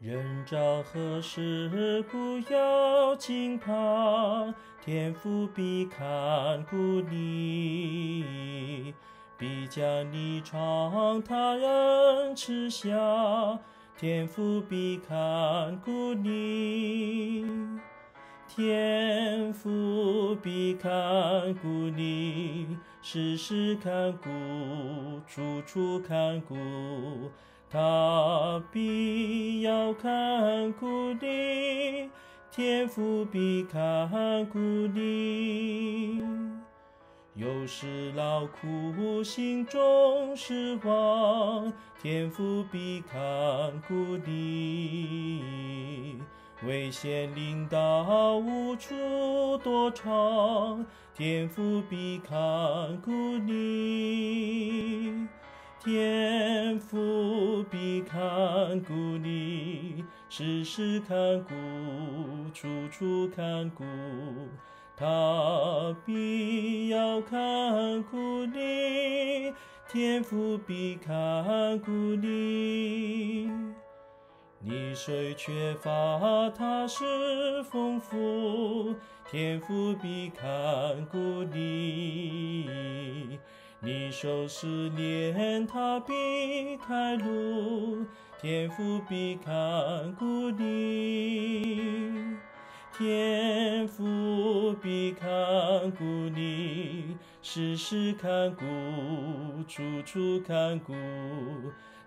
人朝何时不要惊怕，天父必看顾你，必将你创他人吃下，天父必看顾你，天父必看顾你，时时看顾，处处看顾。他必看顾你，天赋必看顾你。有时劳苦，心中失望，天赋必看顾你。危险临到，无处躲藏，天赋必看顾你。天父必看顾你，时时看顾，处处看顾。他必要看顾你，天父必看顾你。你虽缺乏，他是丰富，天父必看顾你。你受试炼，他必开路，天父必看顾你，天父必看顾你，时时看顾，处处看顾，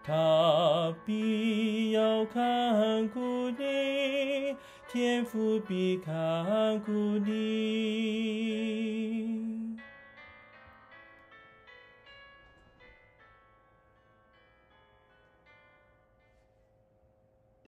他必要看顾你，天父必看顾你。